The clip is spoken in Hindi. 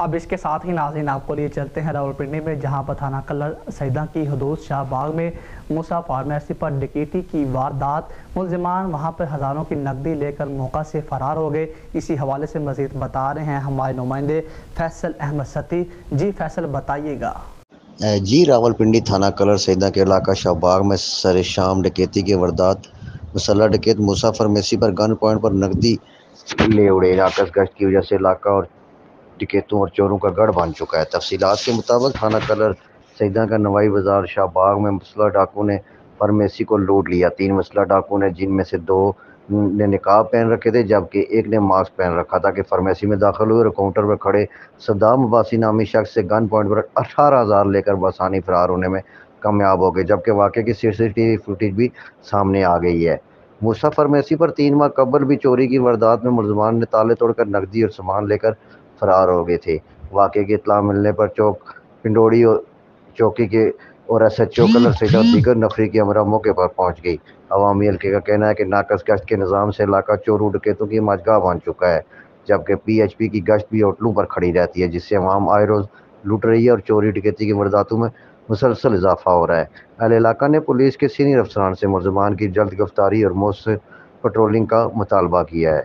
अब इसके साथ ही नाजिन, आपको लिए चलते हैं रावलपिंडी में, जहाँ पर थाना कलर सैदा की हदूद शाहबाग में मूसा फार्मेसी पर डिकेटी की वारदात। मुलजमान वहाँ पर हज़ारों की नकदी लेकर मौका से फ़रार हो गए। इसी हवाले से मजीद बता रहे हैं हमारे नुमाइंदे फैसल अहमद सती। जी फैसल, बताइएगा। जी, रावलपिंडी थाना कलर सैदा के इलाका शाहबाग में सर शाम डकैती की वारदात। मसला डकैत मूसा फार्मेसी पर गन पॉइंट पर नकदी ले उड़े। आकस गश्त की वजह से इलाका और टिकेतों और चोरों का गढ़ बन चुका है। तफसीत के मुताबिक थाना कलर सईदा का नवाई बाज़ार शाहबाग में मसला डाकू ने फार्मेसी को लूट लिया। तीन मसला डाकू ने, जिनमें से दो ने निकाब पहन रखे थे, जबकि एक ने मास्क पहन रखा था कि फार्मेसी में दाखिल हुए और काउंटर पर खड़े सद्दाम अब्बासी नामी शख्स से गन पॉइंट पर अठारह हज़ार लेकर बसानी फरार होने में कामयाब हो गए, जबकि वाक़े की सी सी टी फुटेज भी सामने आ गई है। मूसा फार्मेसी पर तीन माह कबल भी चोरी की वारदात में मुलजमान ने ताले तोड़कर नकदी और सामान लेकर फरार हो गए थे। वाक़े की इतला मिलने पर चौक पिंडोड़ी चौकी के और एस एच ओ कलर से दीगर नफरी की अमरा मौके पर पहुँच गई। अवामी हल्के का कहना है कि नाकस गश्त के निज़ाम से इलाका चोरू डकेतों की मजगा बन चुका है जबकि पी एच पी की गश्त भी होटलों पर खड़ी रहती है जिससे अवाम आए रोज़ लुट रही है और चोरी डकैती की वारदातों में मुसलसल इजाफा हो रहा है। अहल इलाका ने पुलिस के सीनियर अफसरान से मुलजमान की जल्द गिरफ्तारी और मौसर पेट्रोलिंग का मुतालबा किया है।